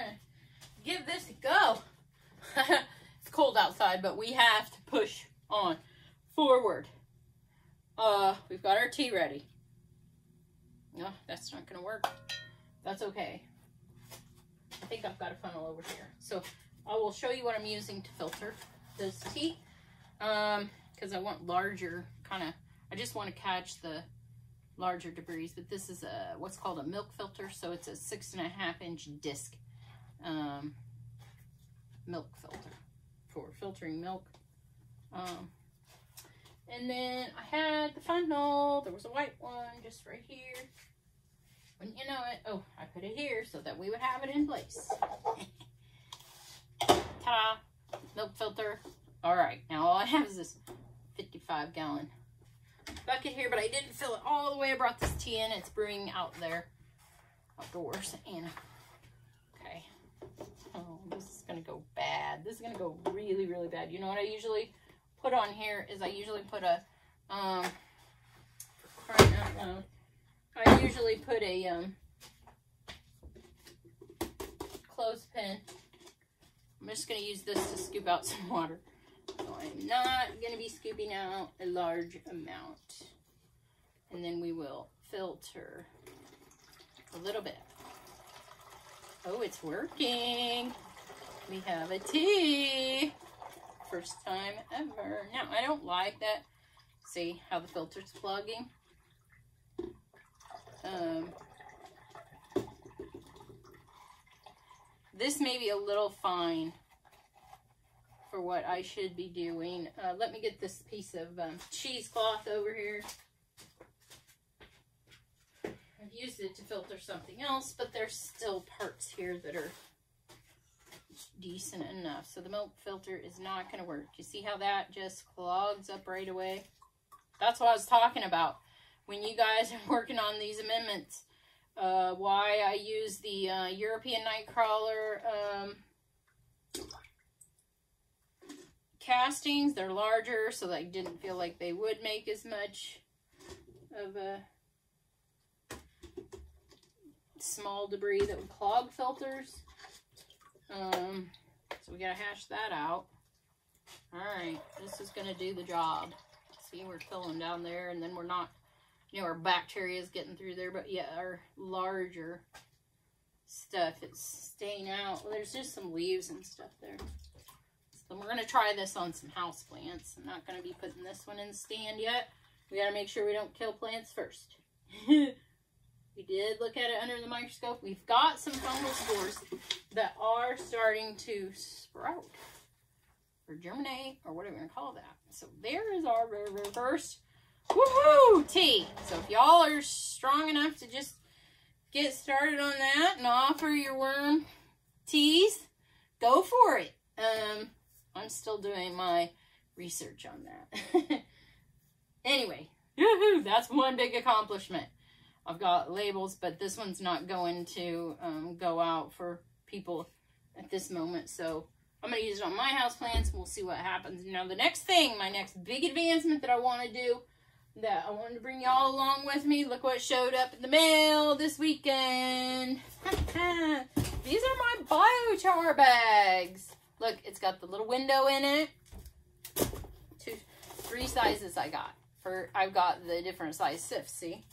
gonna give this a go. it's cold outside, but we have to push on forward. Uh, we've got our tea ready. No, that's not gonna work. That's okay. I think I've got a funnel over here. So I will show you what I'm using to filter this tea. Um, because I want larger kind of, I just want to catch the larger debris, but this is a, what's called a milk filter. So it's a six and a half inch disc, um, milk filter for filtering milk. Um, and then I had the funnel. There was a white one just right here. When you know it, oh, I put it here so that we would have it in place. Ta-da! Milk filter. All right, now all I have is this 55 gallon bucket here, but I didn't fill it all the way. I brought this tea in. It's brewing out there outdoors. And, okay. Oh, this is going to go bad. This is going to go really, really bad. You know what I usually put on here is I usually put a, um. I usually put a, um, clothespin. I'm just going to use this to scoop out some water. So I'm not going to be scooping out a large amount. And then we will filter a little bit. Oh, it's working. We have a tea. First time ever. Now, I don't like that. See how the filter's plugging? Um, this may be a little fine for what I should be doing. Uh, let me get this piece of um, cheesecloth over here. I've used it to filter something else, but there's still parts here that are decent enough. So the milk filter is not going to work. You see how that just clogs up right away? That's what I was talking about. When you guys are working on these amendments, uh, why I use the uh, European Nightcrawler um, castings. They're larger, so I didn't feel like they would make as much of a small debris that would clog filters. Um, so we gotta hash that out. Alright, this is gonna do the job. See, we're filling down there, and then we're not, you know, our bacteria is getting through there, but yeah, our larger stuff, it's staying out. Well, there's just some leaves and stuff there. So we're to try this on some house plants. I'm not to be putting this one in the stand yet. We got to make sure we don't kill plants first. we did look at it under the microscope. We've got some fungal spores that are starting to sprout or germinate or whatever you want to call that. So there is our reverse woohoo tea. So if y'all are strong enough to just get started on that and offer your worm teas, go for it. Um, I'm still doing my research on that. anyway, that's one big accomplishment. I've got labels, but this one's not going to um, go out for people at this moment. So I'm going to use it on my house plants. We'll see what happens. Now, the next thing, my next big advancement that I want to do, that I wanted to bring y'all along with me. Look what showed up in the mail this weekend. These are my biochar bags. Look, it's got the little window in it. Two, three sizes I got. For I've got the different size sifts, see?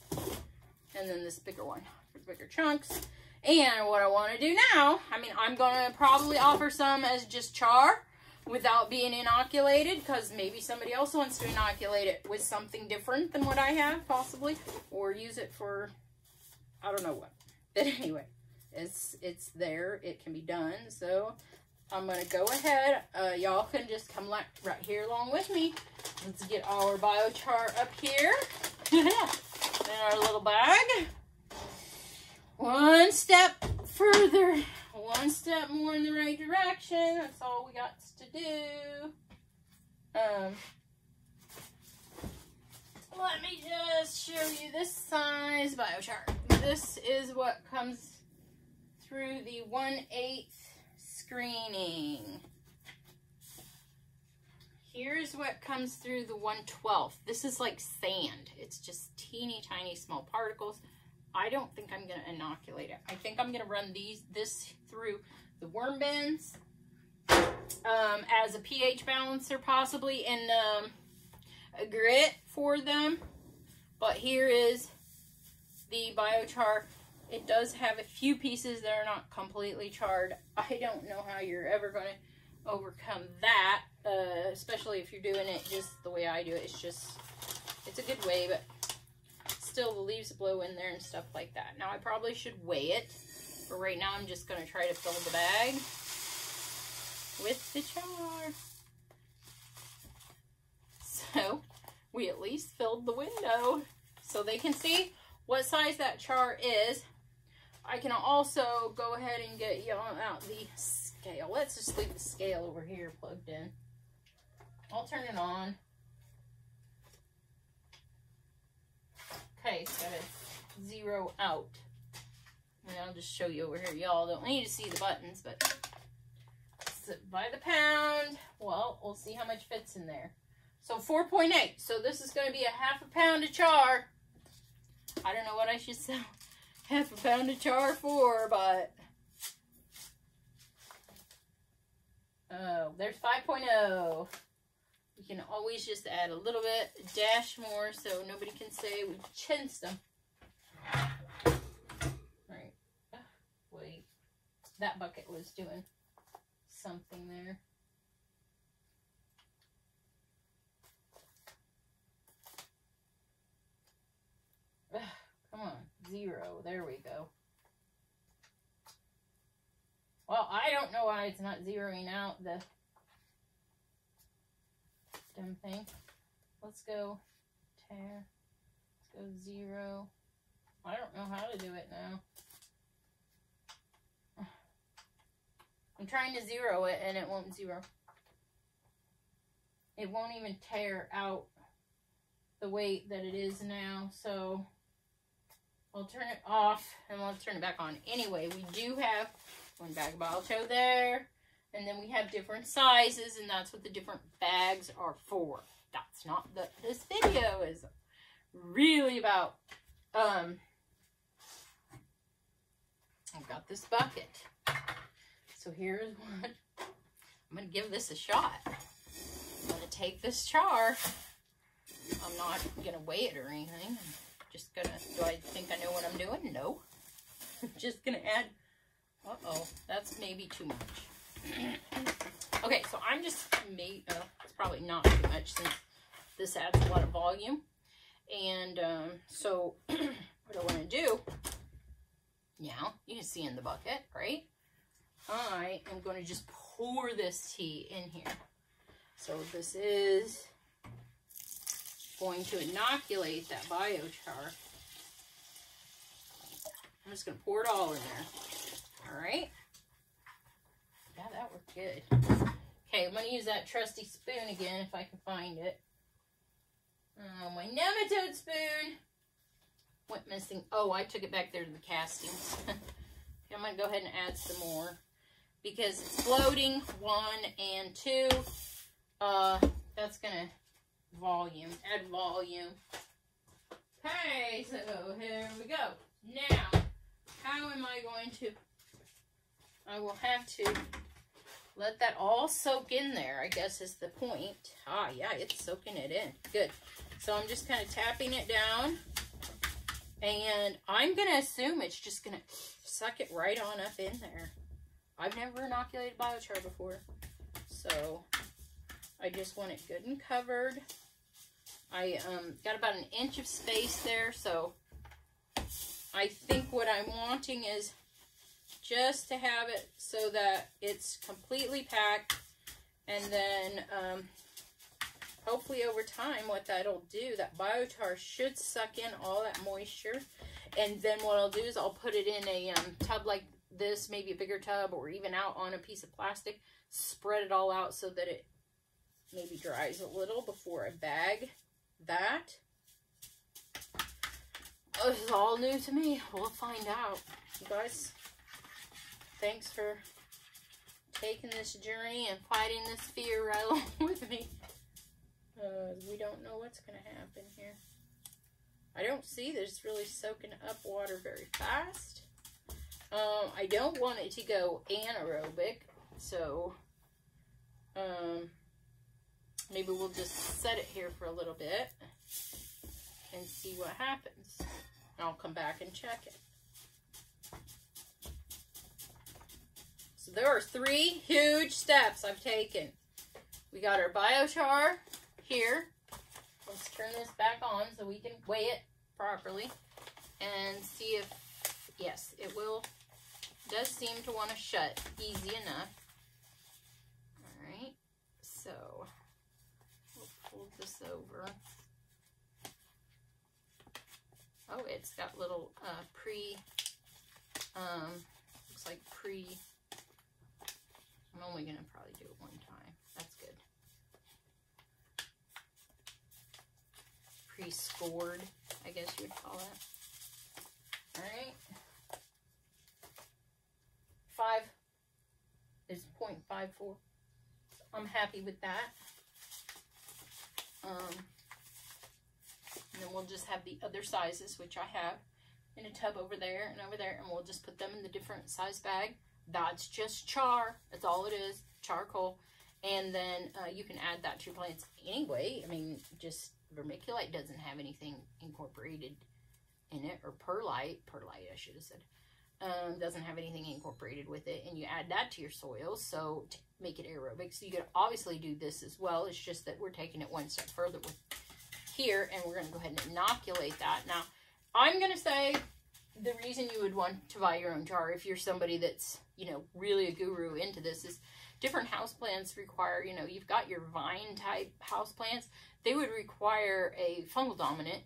And then this bigger one for bigger chunks. And what I want to do now, I mean, I'm going to probably offer some as just char without being inoculated because maybe somebody else wants to inoculate it with something different than what I have, possibly. Or use it for, I don't know what. But anyway, it's, it's there. It can be done. So I'm going to go ahead. Uh, Y'all can just come like right here along with me. Let's get our biochar up here. in our little bag. One step further. One step more in the right direction. That's all we got to do. Um, let me just show you this size biochar. This is what comes through the 1 8 screening. Here's what comes through the 112. This is like sand. It's just teeny tiny small particles. I don't think I'm going to inoculate it. I think I'm going to run these this through the worm bins um, as a pH balancer possibly and um, a grit for them. But here is the biochar. It does have a few pieces that are not completely charred. I don't know how you're ever going to overcome that, uh, especially if you're doing it just the way I do it. It's just, it's a good way, but still the leaves blow in there and stuff like that. Now I probably should weigh it, but right now I'm just going to try to fill the bag with the char. So we at least filled the window so they can see what size that char is. I can also go ahead and get y'all out the scale. Let's just leave the scale over here plugged in. I'll turn it on. Okay, it's got a zero out. And I'll just show you over here. Y'all don't need to see the buttons, but by the pound. Well, we'll see how much fits in there. So 4.8. So this is going to be a half a pound of char. I don't know what I should sell half a pound of char for, but... Oh, there's 5.0. You can always just add a little bit, dash more, so nobody can say we chinsed them. Right. Ah, wait. That bucket was doing something there. Ugh, come on, zero. There we go. Well, I don't know it's not zeroing out the dumb thing. Let's go tare. Let's go zero. I don't know how to do it now. I'm trying to zero it and it won't zero. It won't even tare out the weight that it is now. So I'll turn it off and we'll turn it back on. Anyway, we do have one bag of biochar there. And then we have different sizes and that's what the different bags are for. That's not the this video is really about um I've got this bucket. So here's one. I'm going to give this a shot. I'm going to take this char. I'm not going to weigh it or anything. I'm just going to, do I think I know what I'm doing? No. I'm just going to add, uh-oh, that's maybe too much. okay, so I'm just, made, uh, it's probably not too much since this adds a lot of volume. And um, so what I want to do, now, you can see in the bucket, right? I am going to just pour this tea in here. So this is going to inoculate that biochar. I'm just going to pour it all in there. All right. Yeah, that worked good. Okay, I'm going to use that trusty spoon again if I can find it. Oh, my nematode spoon went missing. Oh, I took it back there to the castings. I'm going to go ahead and add some more because it's floating, one, and two. Uh, that's going to volume, add volume. Okay, so here we go. Now, how am I going to, I will have to let that all soak in there, I guess is the point. Ah, yeah, it's soaking it in. Good. So I'm just kind of tapping it down. And I'm going to assume it's just going to suck it right on up in there. I've never inoculated biochar before. So I just want it good and covered. I um, got about an inch of space there. So I think what I'm wanting is just to have it so that it's completely packed. And then um, hopefully over time what that'll do, that biochar should suck in all that moisture. And then what I'll do is I'll put it in a um, tub like this, maybe a bigger tub or even out on a piece of plastic, spread it all out so that it maybe dries a little before I bag that. Oh, this is all new to me. We'll find out. You guys, thanks for taking this journey and fighting this fear right along with me. Uh, we don't know what's going to happen here. I don't see that it's really soaking up water very fast. Um, I don't want it to go anaerobic, so um, maybe we'll just set it here for a little bit and see what happens. I'll come back and check it. There are three huge steps I've taken. We got our biochar here. Let's turn this back on so we can weigh it properly and see if, yes, it will, does seem to want to shut easy enough. All right, so we'll fold this over. Oh, it's got little uh, pre, um, looks like pre, only going to probably do it one time. That's good. Pre-scored, I guess you would call it. All right. Five is 0.54. I'm happy with that. Um, and then we'll just have the other sizes, which I have in a tub over there and over there, and we'll just put them in the different size bag. That's just char. That's all it is, charcoal. And then uh, you can add that to your plants anyway. I mean, just vermiculite doesn't have anything incorporated in it, or perlite, perlite I should have said, um, doesn't have anything incorporated with it. And you add that to your soil, so to make it aerobic. So you could obviously do this as well. It's just that we're taking it one step further with here, and we're going to go ahead and inoculate that. Now, I'm going to say the reason you would want to buy your own char if you're somebody that's, you know, really a guru into this is different house plants require, you know, you've got your vine type house plants. They would require a fungal dominant.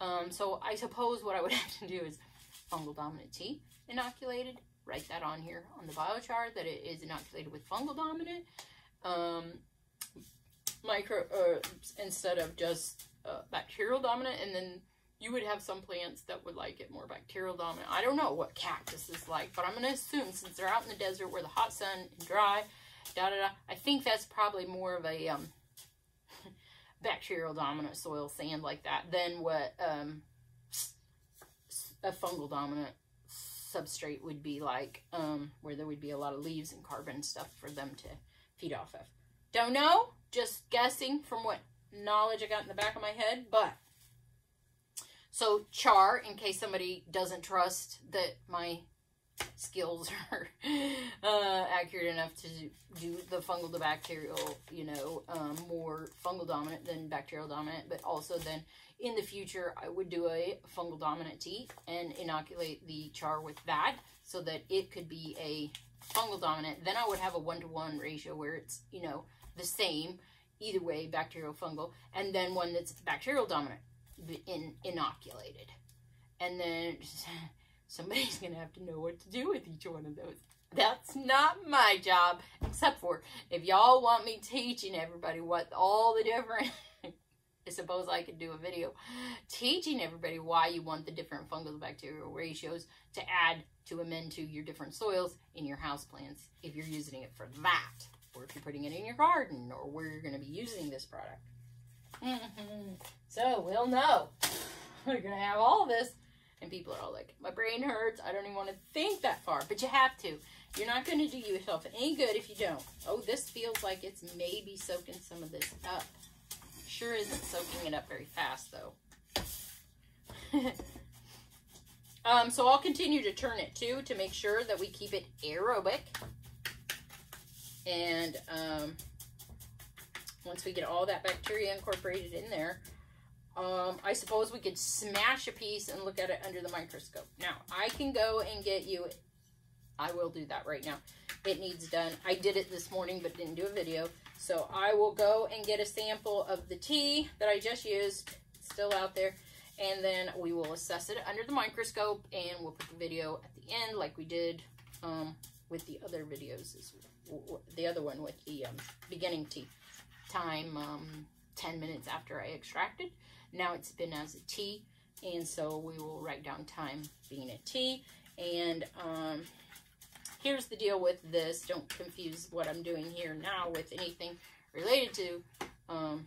Um, so I suppose what I would have to do is fungal dominant tea inoculated. Write that on here on the biochar that it is inoculated with fungal dominant. Um, micro, uh, instead of just uh, bacterial dominant, and then you would have some plants that would like it more bacterial dominant. I don't know what cactus is like, but I'm going to assume since they're out in the desert where the hot sun and dry, da da da, I think that's probably more of a um, bacterial dominant soil sand like that than what um, a fungal dominant substrate would be like, um, where there would be a lot of leaves and carbon stuff for them to feed off of. Don't know, just guessing from what knowledge I got in the back of my head, but so char, in case somebody doesn't trust that my skills are uh, accurate enough to do the fungal to bacterial, you know, um, more fungal dominant than bacterial dominant, but also then in the future, I would do a fungal dominant tea and inoculate the char with that so that it could be a fungal dominant. Then I would have a one-to-one -one ratio where it's, you know, the same, either way, bacterial, fungal, and then one that's bacterial dominant in, inoculated. And then somebody's going to have to know what to do with each one of those. That's not my job, except for if y'all want me teaching everybody what all the different, I suppose I could do a video teaching everybody why you want the different fungal bacterial ratios to add to amend to your different soils in your house plants if you're using it for that, or if you're putting it in your garden, or where you're going to be using this product. So we'll know. We're going to have all this. And people are all like, my brain hurts. I don't even want to think that far. But you have to. You're not going to do yourself any good if you don't. Oh, this feels like it's maybe soaking some of this up. Sure isn't soaking it up very fast, though. um, so I'll continue to turn it, too, to make sure that we keep it aerobic. And um, once we get all that bacteria incorporated in there, um, I suppose we could smash a piece and look at it under the microscope. Now, I can go and get you, I will do that right now. It needs done. I did it this morning, but didn't do a video. So I will go and get a sample of the tea that I just used. Still out there. And then we will assess it under the microscope and we'll put the video at the end like we did um, with the other videos. The other one with the um, beginning tea time um, 10 minutes after I extracted. Now it's been as a tea, and so we will write down time being a tea. And um, here's the deal with this. Don't confuse what I'm doing here now with anything related to um,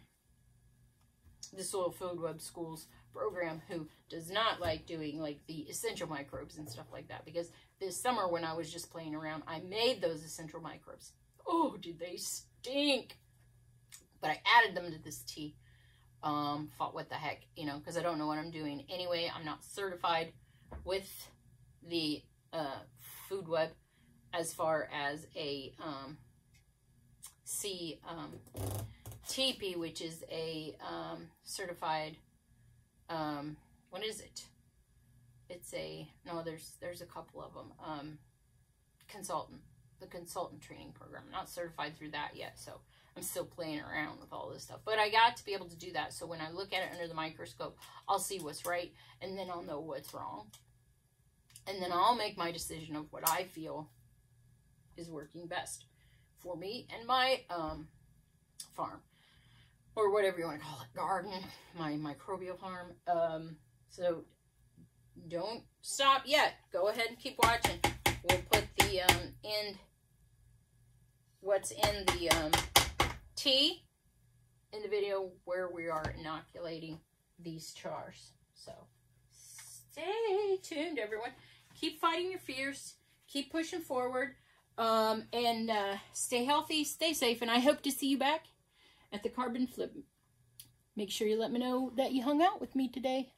the Soil Food Web School's program who does not like doing like the essential microbes and stuff like that because this summer when I was just playing around, I made those essential microbes. Oh, did they stink? But I added them to this tea. Um, thought what the heck, you know, because I don't know what I'm doing. Anyway, I'm not certified with the uh, food web as far as a um, C um, TP, which is a um, certified, um, what is it? It's a, no, there's, there's a couple of them, um, consultant, the consultant training program. Not certified through that yet, so I'm still playing around with all this stuff. But I got to be able to do that, so when I look at it under the microscope, I'll see what's right, and then I'll know what's wrong. And then I'll make my decision of what I feel is working best for me and my um, farm or whatever you want to call it, garden, my microbial farm. Um, so don't stop yet. Go ahead and keep watching. We'll put the um, in what's in the um, tea in the video where we are inoculating these chars. So stay tuned, everyone. Keep fighting your fears. Keep pushing forward. Um, and uh, stay healthy, stay safe, and I hope to see you back at the carbon flip. Make sure you let me know that you hung out with me today.